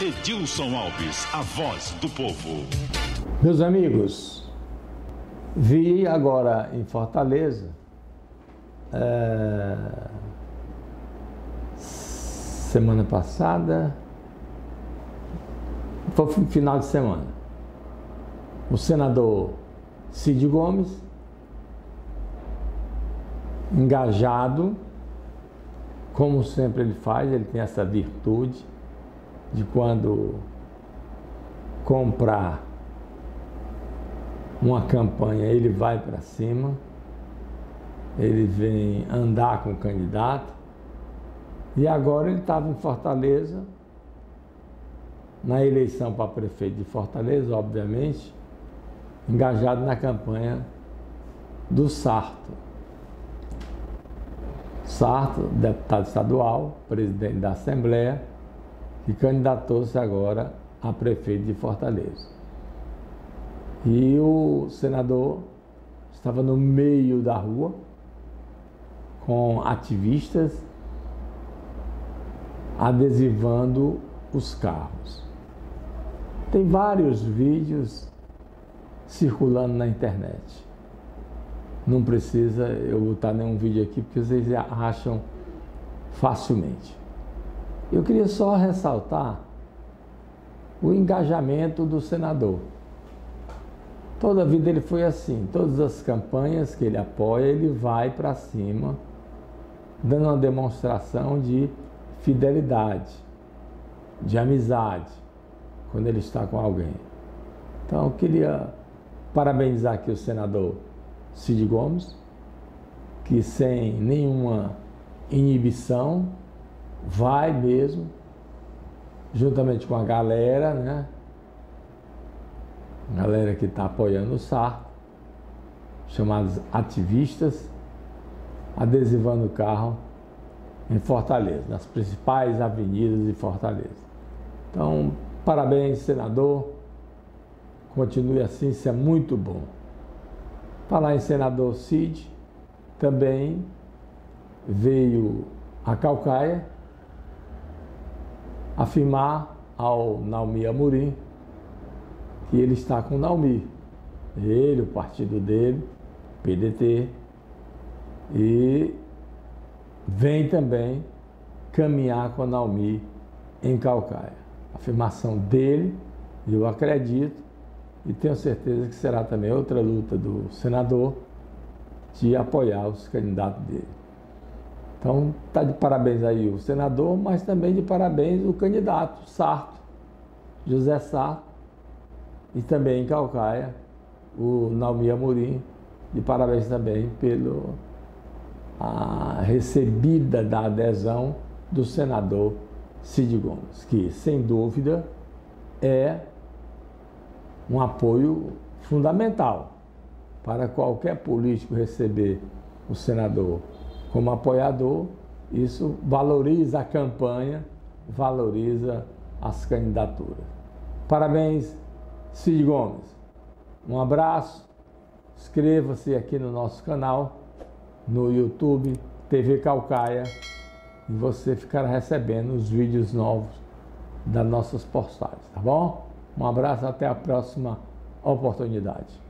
Edilson Alves, a voz do povo. Meus amigos, vi agora em Fortaleza é, semana passada, foi final de semana, o senador Cid Gomes, engajado, como sempre ele faz, ele tem essa virtude de quando comprar uma campanha, ele vai para cima, ele vem andar com o candidato, e agora ele estava em Fortaleza, na eleição para prefeito de Fortaleza, obviamente, engajado na campanha do Sarto. Sarto, deputado estadual, presidente da Assembleia, que candidatou-se agora a prefeito de Fortaleza. E o senador estava no meio da rua com ativistas adesivando os carros. Tem vários vídeos circulando na internet. Não precisa eu botar nenhum vídeo aqui porque vocês acham facilmente. Eu queria só ressaltar o engajamento do senador. Toda a vida ele foi assim, todas as campanhas que ele apoia, ele vai para cima, dando uma demonstração de fidelidade, de amizade, quando ele está com alguém. Então, eu queria parabenizar aqui o senador Cid Gomes, que sem nenhuma inibição vai mesmo, juntamente com a galera, né? Galera que está apoiando o SAR, chamados ativistas, adesivando o carro em Fortaleza, nas principais avenidas de Fortaleza. Então, parabéns, senador. Continue assim, isso é muito bom. Falar em senador Cid, também veio a Calcaia afirmar ao Naumi Amorim que ele está com o Naumi. Ele, o partido dele, PDT, e vem também caminhar com a Naomi em Calcaia. Afirmação dele, eu acredito, e tenho certeza que será também outra luta do senador de apoiar os candidatos dele. Então, está de parabéns aí o senador, mas também de parabéns o candidato, Sarto, José Sarto, e também em Calcaia, o Naomi Amorim, de parabéns também pelo a recebida da adesão do senador Cid Gomes, que, sem dúvida, é um apoio fundamental para qualquer político receber o senador como apoiador. Isso valoriza a campanha, valoriza as candidaturas. Parabéns, Cid Gomes. Um abraço, inscreva-se aqui no nosso canal no YouTube TV Calcaia e você ficará recebendo os vídeos novos das nossas postagens, tá bom? Um abraço, até a próxima oportunidade.